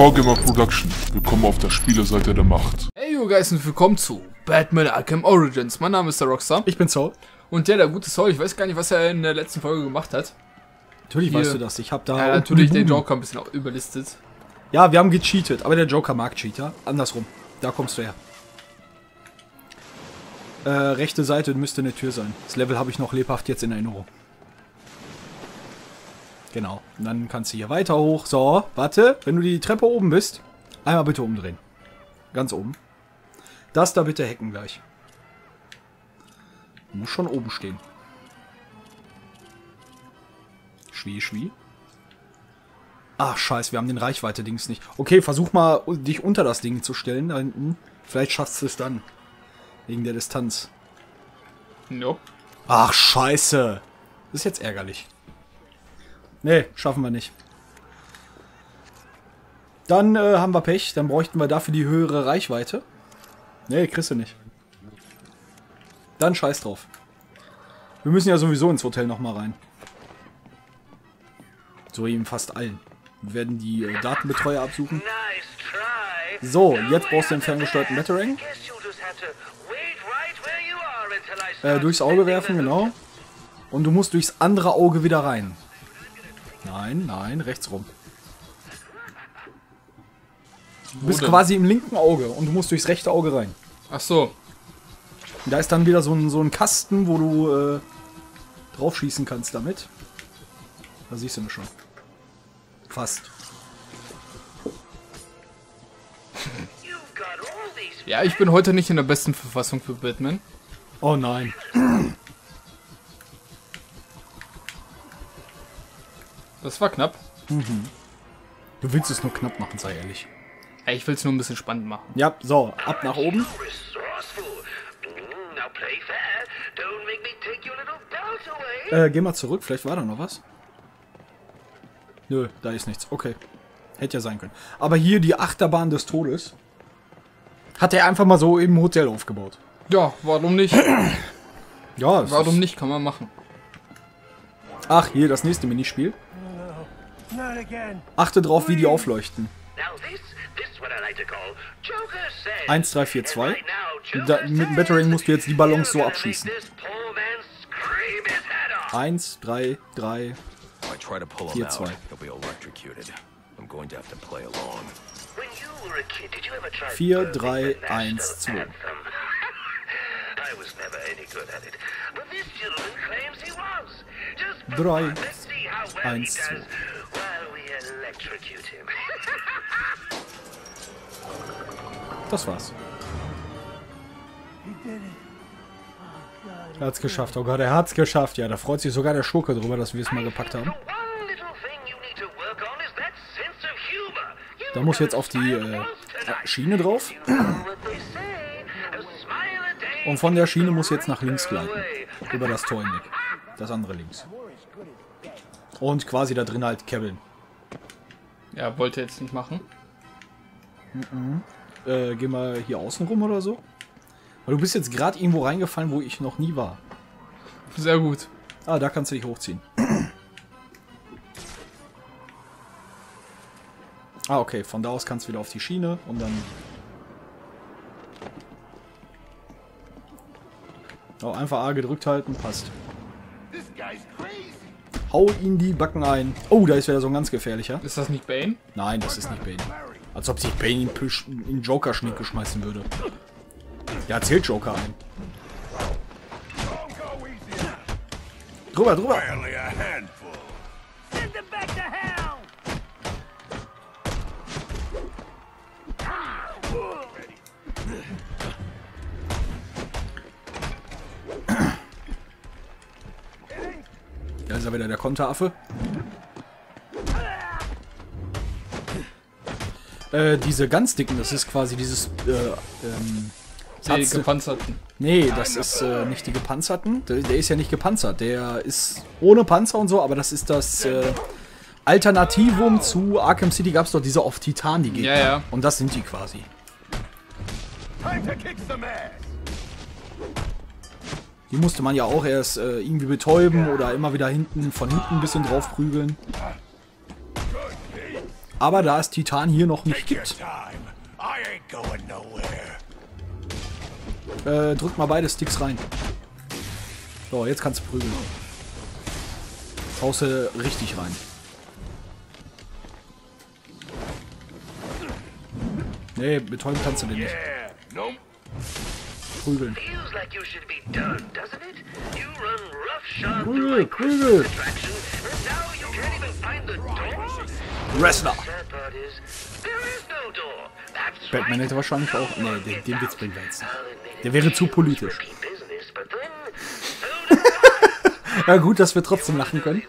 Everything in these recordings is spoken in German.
Core Production. Willkommen auf der Spieleseite der Macht. Hey you guys und willkommen zu Batman Arkham Origins. Mein Name ist der Rockstar. Ich bin Saul. Und der, der gute Saul, ich weiß gar nicht, was er in der letzten Folge gemacht hat. Natürlich Hier. weißt du das. Ich habe da. Ja, natürlich den. Joker ein bisschen auch überlistet. Ja, wir haben gecheatet, aber der Joker mag Cheater. Andersrum. Da kommst du her. Äh, rechte Seite müsste eine Tür sein. Das Level habe ich noch lebhaft jetzt in Erinnerung. Genau. Und dann kannst du hier weiter hoch. So, warte. Wenn du die Treppe oben bist, einmal bitte umdrehen. Ganz oben. Das da bitte hacken gleich. Muss schon oben stehen. Schwie, schwie. Ach, scheiße, wir haben den Reichweite-Dings nicht. Okay, versuch mal, dich unter das Ding zu stellen, da hinten. Vielleicht schaffst du es dann. Wegen der Distanz. Jo. Ach, scheiße. Das ist jetzt ärgerlich. Nee, schaffen wir nicht. Dann äh, haben wir Pech. Dann bräuchten wir dafür die höhere Reichweite. Nee, kriegst du nicht. Dann scheiß drauf. Wir müssen ja sowieso ins Hotel nochmal rein. So eben fast allen. Wir werden die äh, Datenbetreuer absuchen. So, jetzt brauchst du den ferngesteuerten Batarang. Äh, durchs Auge werfen, genau. Und du musst durchs andere Auge wieder rein. Nein, nein, rechts rum. Du bist quasi im linken Auge und du musst durchs rechte Auge rein. Ach so. Da ist dann wieder so ein, so ein Kasten, wo du äh, drauf schießen kannst damit. Da siehst du mich schon. Fast. Ja, ich bin heute nicht in der besten Verfassung für Batman. Oh nein. Das war knapp. Du willst es nur knapp machen, sei ehrlich. Ja, ich will es nur ein bisschen spannend machen. Ja, so, ab nach oben. Äh, geh mal zurück, vielleicht war da noch was. Nö, da ist nichts. Okay. Hätte ja sein können. Aber hier die Achterbahn des Todes. Hat er einfach mal so im Hotel aufgebaut. Ja, warum nicht? Ja, Warum nicht? Kann man machen. Ach, hier das nächste Minispiel. Achte drauf, wie die aufleuchten. Now this, this what I like to call Joker says. 1, 3, 4, 2. Right now, Da, mit dem Battering musst du jetzt die Ballons so abschießen. make this poor man scream his head off. 1, 3, 3. If I try to pull him Hier out, zwei. he'll be electrocuted. I'm going to have to play along. When you were a kid, did you ever try Vier, learning drei, eins, zwei. Drei, eins, zwei. Das war's. Er hat's geschafft. Oh Gott, er hat's geschafft. Ja, da freut sich sogar der Schurke drüber, dass wir es mal gepackt haben. Da muss jetzt auf die äh. Schiene drauf. Und von der Schiene muss jetzt nach links gleiten. Über das Tor hinweg. Das andere links. Und quasi da drin halt kebbeln. Ja, wollte jetzt nicht machen. Äh, geh mal hier außen rum oder so. Weil du bist jetzt gerade irgendwo reingefallen, wo ich noch nie war. Sehr gut. Ah, da kannst du dich hochziehen. Ah, okay. Von da aus kannst du wieder auf die Schiene und dann... Oh, einfach A gedrückt halten, passt. Hau ihn die Backen ein. Oh, da ist wieder so ein ganz gefährlicher. Ist das nicht Bane? Nein, das ist nicht Bane. Als ob sich Bane in, in Joker-Schminke schmeißen würde. Der erzählt Joker ein. Drüber, drüber. Ist er wieder, der Konteraffe. Äh, diese ganz dicken, das ist quasi dieses, äh, ähm, Die gepanzerten. Nee, das ist äh, nicht die gepanzerten. Der, der ist ja nicht gepanzert. Der ist ohne Panzer und so, aber das ist das äh, Alternativum zu Arkham City gab es doch diese auf Titan, die Gegner. Ja, ja. Und das sind die quasi. Die musste man ja auch erst äh, irgendwie betäuben oder immer wieder hinten von hinten ein bisschen drauf prügeln. Aber da es Titan hier noch nicht gibt, äh, drück mal beide Sticks rein. So, jetzt kannst du prügeln. Jetzt haust du richtig rein. Nee, betäuben kannst du den nicht. Prügeln. Feels like you should be done, doesn't it? You run roughshod Prügel, Prügel. Wrestler. Batman hätte wahrscheinlich auch... Nee, den, den Witz bringen wir jetzt nicht. Der wäre zu politisch. Ja gut, dass wir trotzdem lachen können.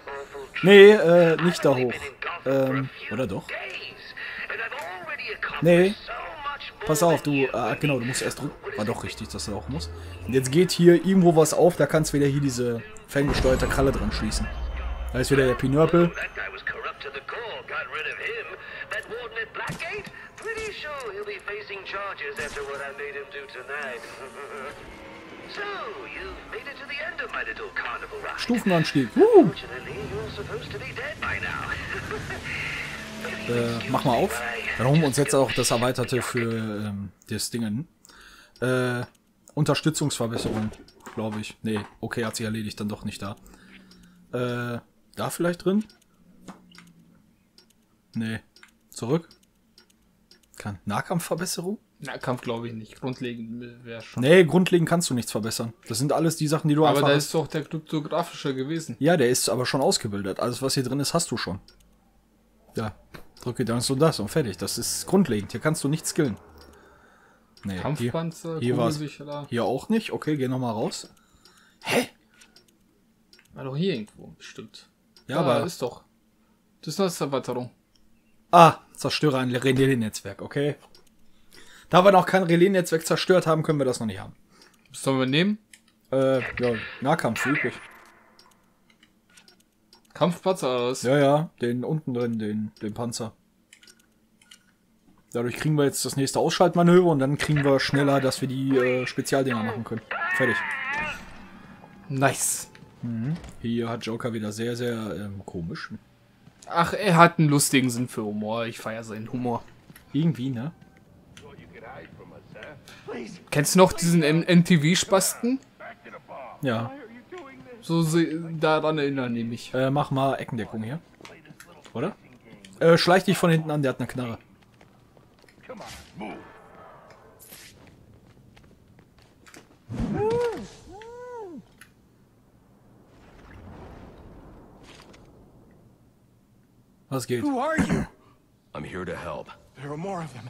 Nee, äh, nicht da hoch. Ähm, oder doch? Nee. Pass auf, du, äh, genau, du musst erst drücken. War doch richtig, dass du auch musst. Und jetzt geht hier irgendwo was auf, da kannst du wieder hier diese ferngesteuerte Kralle dran schließen. Da ist wieder der Pinörpel. Stufenanstieg. Uh, Äh, mach mal auf. Dann holen wir uns jetzt auch das Erweiterte für ähm, das Dingen. Äh, Unterstützungsverbesserung, glaube ich. Nee, okay, hat sich erledigt, dann doch nicht da. Äh, da vielleicht drin? Nee. Zurück? Kann Nahkampfverbesserung? Na, Kampf glaube ich nicht. Grundlegend wäre schon. Nee, grundlegend kannst du nichts verbessern. Das sind alles die Sachen, die du Aber einfach... da ist doch der kryptografische gewesen. ja, der ist aber schon ausgebildet. Alles, was hier drin ist, hast du schon. Ja, drücke das und das und fertig. Das ist grundlegend. Hier kannst du nicht skillen. Nee, hier, Kampfpanzer, hier. Kugelsicherer. hier auch nicht. Okay, geh nochmal raus. Hä? War doch hier irgendwo, bestimmt. Ja, Ja, aber... ist doch. Das ist eine Erweiterung. Ah, zerstöre ein Relais-Netzwerk, okay. Da wir noch kein Relais-Netzwerk zerstört haben, können wir das noch nicht haben. Was sollen wir nehmen? Äh, ja, Nahkampf, üblich. Kampfpanzer was? Ja, ja, den unten drin, den, den Panzer. Dadurch kriegen wir jetzt das nächste Ausschaltmanöver und dann kriegen wir schneller, dass wir die äh, Spezialdinger machen können. Fertig. Nice. Hier hat Joker wieder sehr, sehr ähm, komisch. Ach, er hat einen lustigen Sinn für Humor. Ich feiere seinen Humor. Irgendwie, ne? Kennst du noch diesen MTV-Spasten? Ja. So daran erinnern mich. Äh, mach mal Eckendeckung hier. Oder? Äh, schleich dich von hinten an, der hat eine Knarre. Was geht? Who are you? I'm here to help. There are more of them.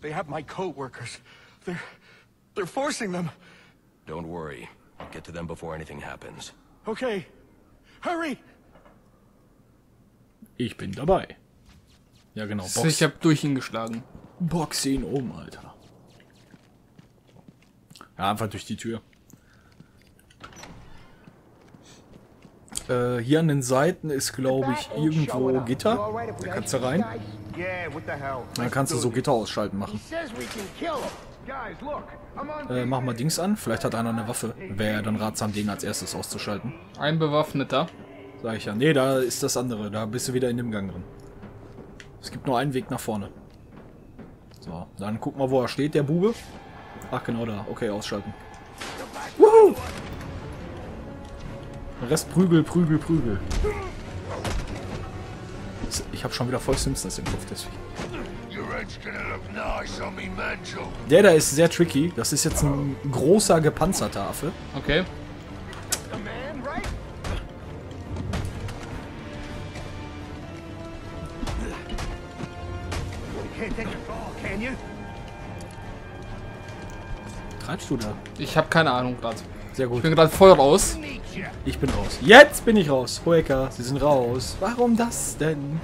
They have my co-workers. They're... they're forcing them. Don't worry. Get to them before anything happens. Okay. Hurry! Ich bin dabei. Ja, genau. Ich Box, hab durch ihn geschlagen. Box ihn um, Alter. Ja, einfach durch die Tür. Äh, hier an den Seiten ist, glaube ich, irgendwo Gitter. Da kannst du rein. Dann kannst du so Gitter ausschalten machen. Äh, mach mal Dings an. Vielleicht hat einer eine Waffe. Wäre ja dann ratsam, den als erstes auszuschalten. Ein Bewaffneter. Sag ich ja. Nee, da ist das andere. Da bist du wieder in dem Gang drin. Es gibt nur einen Weg nach vorne. So, dann guck mal, wo er steht, der Bube. Ach, genau da. Okay, ausschalten. Wuhu! Rest Prügel, Prügel, Prügel. Ich habe schon wieder voll Simpsons im Kopf, deswegen. Der da ist sehr tricky. Das ist jetzt ein großer gepanzerter Affe. Okay. Treibst du da? Ich habe keine Ahnung gerade. Sehr gut. Ich bin gerade voll raus. Ich bin raus. Jetzt bin ich raus. Hoeker, Sie sind raus. Warum das denn?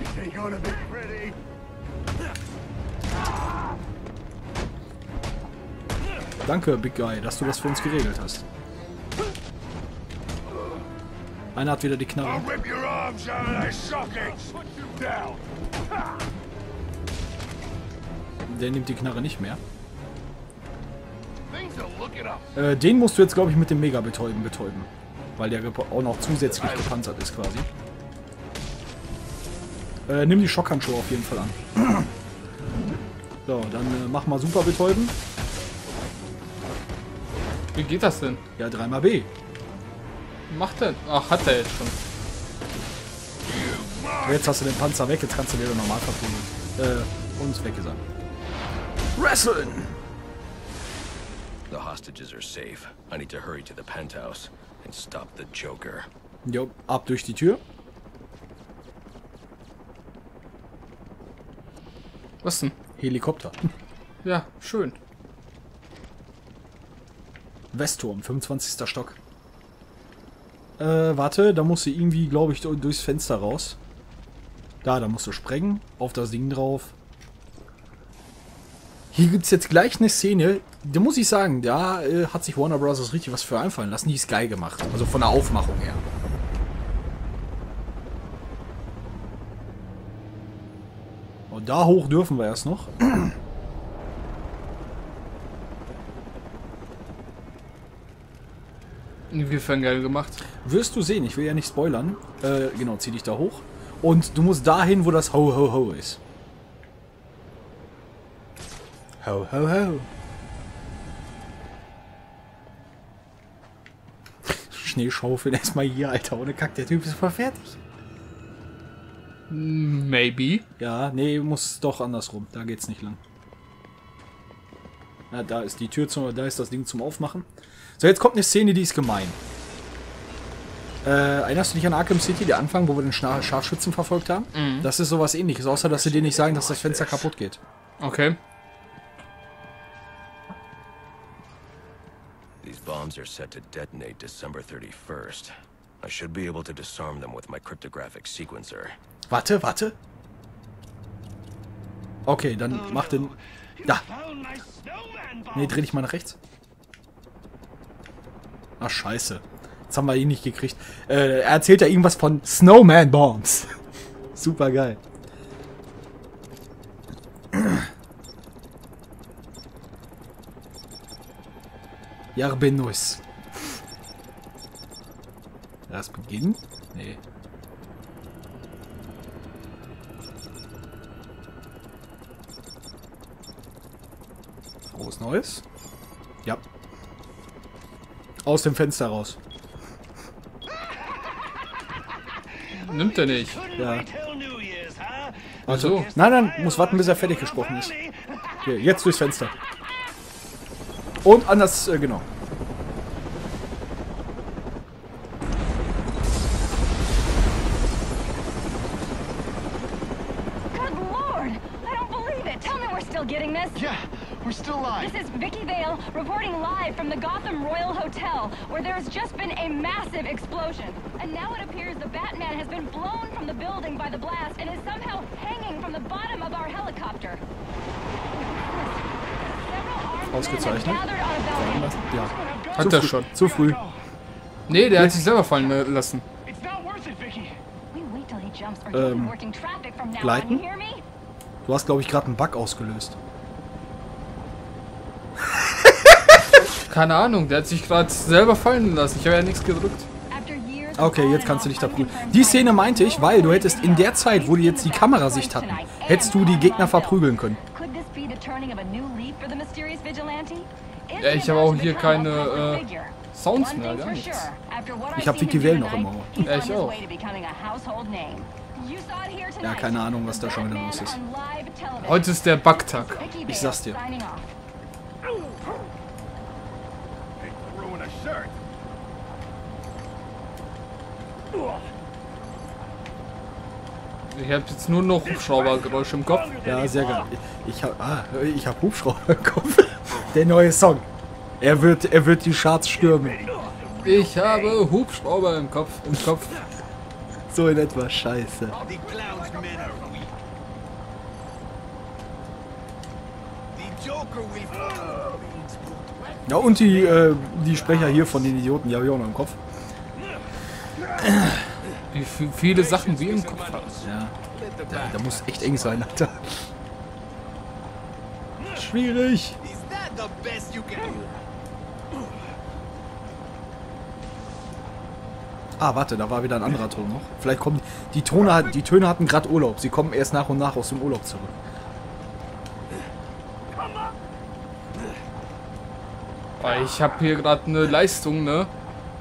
Danke, Big Guy, dass du das für uns geregelt hast. Einer hat wieder die Knarre. Der nimmt die Knarre nicht mehr. Äh, den musst du jetzt, glaube ich, mit dem Mega-Betäuben betäuben. Weil der auch noch zusätzlich gepanzert ist quasi. Äh, nimm die Schockhandschuhe auf jeden Fall an. So, dann äh, mach mal super betäuben. Wie geht das denn? Ja, dreimal B. Macht er? Ach, hat er jetzt schon. Jetzt hast du den Panzer weg, jetzt kannst du wieder normal verprügeln. Äh, und weg ist er. Wrestling! The hostages are safe. I need to hurry to the penthouse and stop the Joker. Jo, ab durch die Tür. Was denn? Helikopter. Ja, schön. Westturm, 25. Stock. Äh, warte, da musst du irgendwie, glaube ich, durchs Fenster raus. Da, da musst du sprengen, auf das Ding drauf. Hier gibt es jetzt gleich eine Szene, da muss ich sagen, da äh, hat sich Warner Bros. richtig was für einfallen lassen. Die ist geil gemacht. Also von der Aufmachung her. Und da hoch dürfen wir erst noch. Inwiefern geil gemacht. Wirst du sehen, ich will ja nicht spoilern. Äh, genau, zieh dich da hoch. Und du musst dahin, wo das Ho Ho Ho ist. Ho Ho Ho. Schneeschaufeln erstmal hier, Alter. Ohne Kack, der Typ ist voll fertig. Maybe. Ja, nee, muss doch andersrum. Da geht's nicht lang. Na, da ist die Tür zum, da ist das Ding zum Aufmachen. So, jetzt kommt eine Szene, die ist gemein. Äh, erinnerst du dich an Arkham City, der Anfang, wo wir den Schna Scharfschützen verfolgt haben? Das ist sowas ähnliches, außer dass sie dir nicht sagen, dass das Fenster kaputt geht. Okay. These bombs are set to detonate December 31st. I should be able to disarm them with my cryptographic sequencer. Warte, warte. Okay, dann mach den. Da. Nee, dreh dich mal nach rechts. Ach, scheiße. Jetzt haben wir ihn nicht gekriegt. Äh, er erzählt ja irgendwas von Snowman Bombs. Super geil. Jarbenus. Erst beginnen? Nee. Frohes Neues? Ja. Aus dem Fenster raus. Nimmt er nicht. Ja. Also, nein, nein, muss warten, bis er fertig gesprochen ist. Hier, jetzt durchs Fenster. Und anders, äh, genau. Good lord! I don't believe it! Tell me we're still getting this! Yeah, we're still alive. This is Vicky Vale reporting live from the Gotham Royal Hotel, where there has just been a massive explosion. And now it appears the Batman has been blown from the building by the blast and is somehow hanging from the bottom of our helicopter. Several armed men have Ausgezeichnet. gathered on a balcony. Ja, Hat er schon. zu früh. Nee, der hat sich selber fallen lassen. It's not worth it, Vicky. We wait till he jumps or you'll be Ähm, working traffic from now gleiten? on, you hear me? Du hast, glaube ich, gerade einen Bug ausgelöst. Keine Ahnung, der hat sich gerade selber fallen lassen. Ich habe ja nichts gedrückt. Okay, jetzt kannst du dich da unconfirmed Die Szene meinte ich, weil du hättest in der Zeit, wo die jetzt die Kamerasicht hatten, hättest du die Gegner verprügeln können. Ja, ich habe auch hier keine, äh? Sounds mehr, gar nichts. Ich I've hab seen Vicky do noch im Ohr. Ja, ich auch. Ja, keine Ahnung, was da schon wieder los ist. Heute ist der. Vicky Ich sag's dir. Ich habe jetzt nur noch Hubschraubergeräusche im Kopf. Ja, sehr geil. Ich hab, ah, ich hab Hubschrauber im Kopf. Der neue Song. Er wird, er wird die Charts stürmen. Ich habe Hubschrauber im Kopf. Im Kopf. So in etwa Scheiße. Ja, und die, äh, die Sprecher hier von den Idioten, die habe ich auch noch im Kopf. Wie vi- viele Sachen wir im Kopf haben. Ja. Da, da muss echt eng sein, Alter. Schwierig. Ah, warte, da war wieder ein anderer Ton noch. Vielleicht kommen. Die, Tone, die Töne hatten gerade Urlaub. Sie kommen erst nach und nach aus dem Urlaub zurück. Weil Ich habe hier gerade eine Leistung, ne?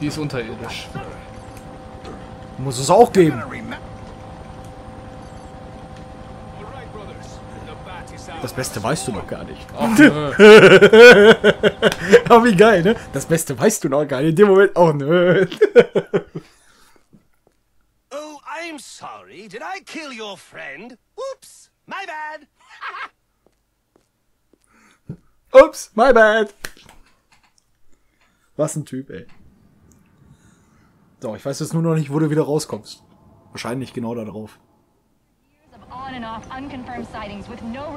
Die ist unterirdisch. Muss es auch geben. Das Beste weißt du noch gar nicht. Ach, nö. Aber wie geil, ne? Das Beste weißt du noch gar nicht. In dem Moment, oh nö. Oh, I'm sorry. Did I kill your friend? Oops, my bad. Ups, my bad. Was ein Typ, ey. So, ich weiß jetzt nur noch nicht, wo du wieder rauskommst. Wahrscheinlich genau da drauf.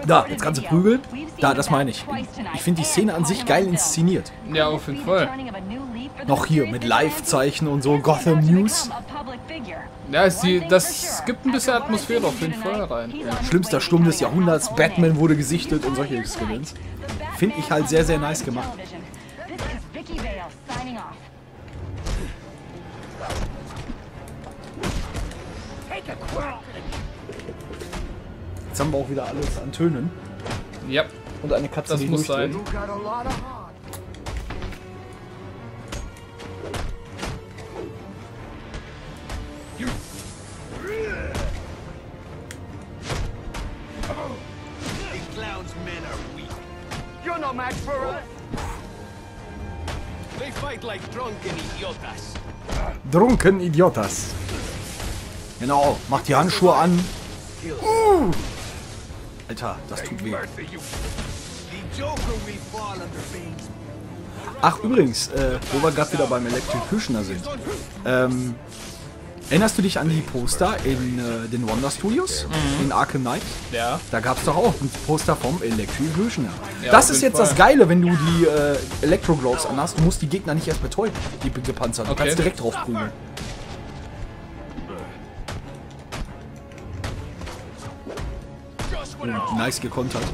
Da, recorded jetzt kannst du video. prügeln. We've seen Da, das meine ich. Ich finde die Szene an sich geil inszeniert. Ja, auf jeden Fall. Noch hier mit Live-Zeichen und so, Gotham News. Ja, die, das gibt ein bisschen Atmosphäre auf jeden Fall rein. Ja. Schlimmster Sturm des Jahrhunderts, Batman wurde gesichtet und solche You're Exzellenz. tonight. The Find ich halt sehr, sehr nice gemacht. Jetzt haben wir auch wieder alles an Tönen. ja, Und eine Katze, das die muss sein. Drunken idiotas. Genau, macht die Handschuhe an. Uh. Alter, das tut weh. Ach, übrigens, äh, wo wir gerade wieder beim Electrocutioner sind. Ähm, erinnerst du dich an die Poster in äh, den Wonder Studios? In Arkham Knight? Ja. Da gab es doch auch ein Poster vom Electrocutioner. Ja, das ist jetzt das Fall. Geile, wenn du die äh, Electro-Gloves anhast. Du musst die Gegner nicht erst betäuben, die gepanzert. Du Okay. kannst direkt drauf prügeln. Oh, nice gekontert.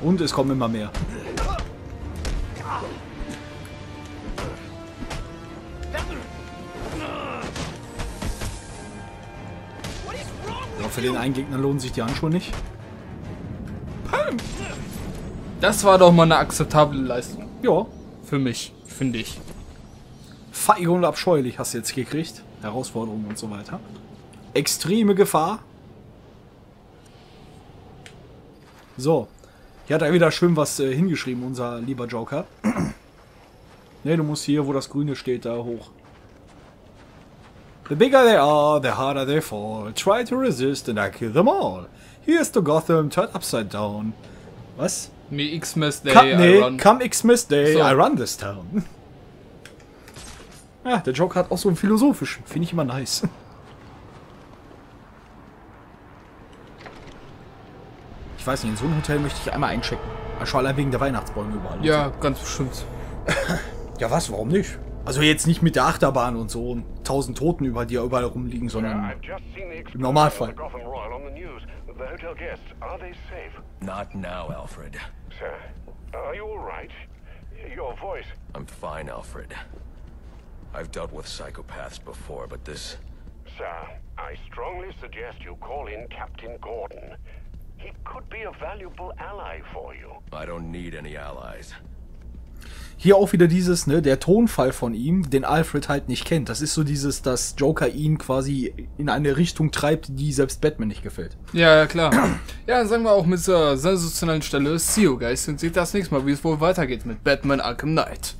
Und es kommen immer mehr. Ja, für den einen Gegner lohnen sich die Handschuhe nicht. Das war doch mal eine akzeptable Leistung. Ja, Für mich, finde ich. feige und abscheulich hast du jetzt gekriegt. Herausforderungen und so weiter. Extreme Gefahr. So. Hier hat er wieder schön was äh, hingeschrieben, unser lieber Joker. ne, du musst hier, wo das Grüne steht, da hoch. The bigger they are, the harder they fall. Try to resist and I kill them all. Here's to Gotham, turned upside down. Was? Me Xmas Day, Come, I nee, run. come Xmas Day, So. I run this town. Ja, der Joker hat auch so einen philosophischen. Finde ich immer nice. Ich weiß nicht, in so einem Hotel möchte ich einmal einchecken. Schon allein wegen der Weihnachtsbäume überall. Ja, ganz bestimmt. So. Ja, was? Warum nicht? Also jetzt nicht mit der Achterbahn und so und tausend Toten über die überall rumliegen, sondern I've just seen the im explosion Normalfall. at the Gotham Royal on the news. The hotel guests, are they safe? Not now, Alfred. Sir, are you all right? Your voice... I'm fine, Alfred. I've dealt with psychopaths before, but this... Sir, I strongly suggest you call in Captain Gordon. He could be a valuable ally for you. I don't need any allies. Hier auch wieder dieses, ne, der Tonfall von ihm, den Alfred halt nicht kennt. Das ist so dieses, dass Joker ihn quasi in eine Richtung treibt, die selbst Batman nicht gefällt. Ja, ja, klar. Ja, dann sagen wir auch mit dieser sensationellen Stelle, see you guys und seht das nächste Mal, wie es wohl weitergeht mit Batman Arkham Knight.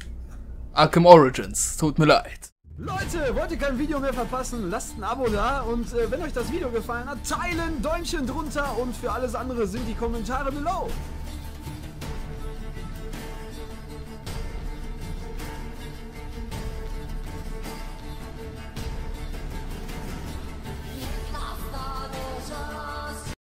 Arkham Origins, tut mir leid. Leute, wollt ihr kein Video mehr verpassen? Lasst ein Abo da und äh, wenn euch das Video gefallen hat, teilen, Däumchen drunter und für alles andere sind die Kommentare below.